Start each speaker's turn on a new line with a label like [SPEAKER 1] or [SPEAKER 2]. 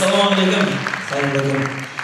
[SPEAKER 1] Assalamualaikum. Assalamualaikum.